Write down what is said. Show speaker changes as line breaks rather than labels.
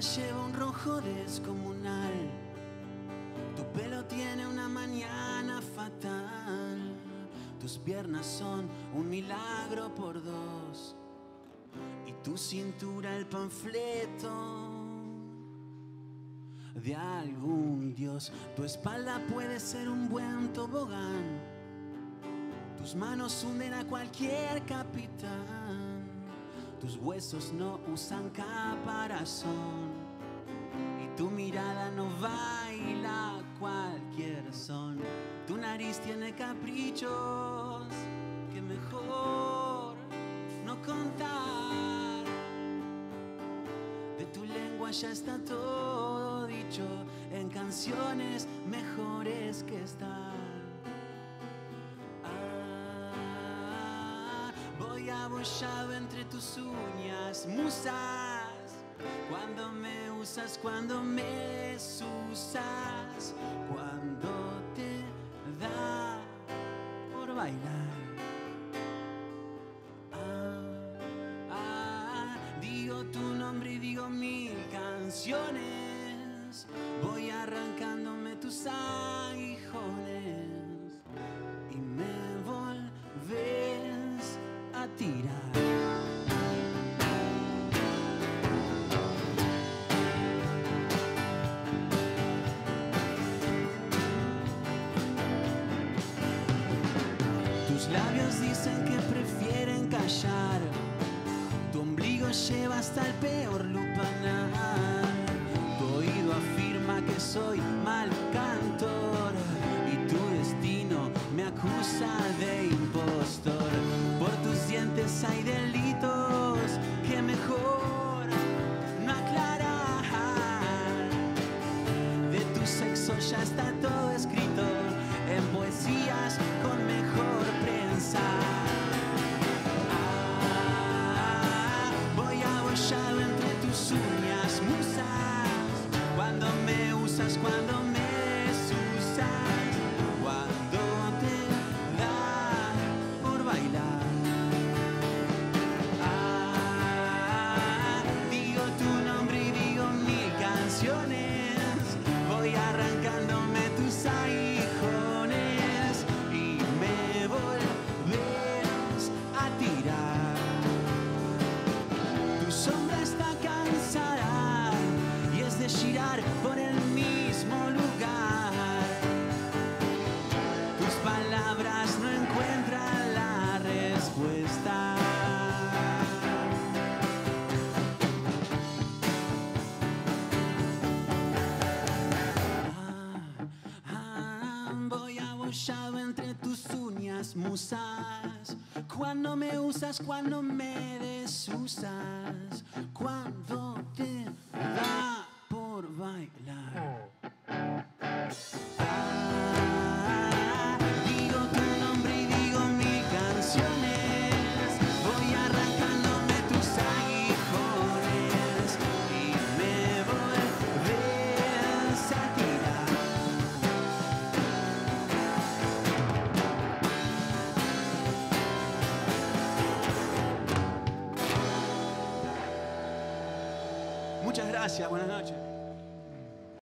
lleva un rojo descomunal. Tu pelo tiene una mañana fatal. Tus piernas son un milagro por dos. Y tu cintura el panfleto de algún dios. Tu espalda puede ser un buen tobogán. Tus manos hunden a cualquier capitán. Tus huesos no usan caparazón. Y tu mirada no baila cualquier son. Tu nariz tiene caprichos que mejor no contar. De tu lengua ya está todo dicho en canciones mejores que estar. Abollado entre tus uñas, musas. Cuando me usas, cuando me usas, cuando te da por bailar. Ah, ah, digo tu nombre y digo mil canciones. Voy arrancándome tus aguijones Tus labios dicen que prefieren callar. Tu ombligo lleva hasta el peor lupanar. Tu oído afirma que soy mal cantor. Y tu destino me acusa de impostor. Por tus dientes hay delitos que mejor no aclarar. De tu sexo ya está todo entre tus uñas, musas. Cuando me usas, cuando me desusas, cuando te da por bailar. Muchas gracias, buenas noches.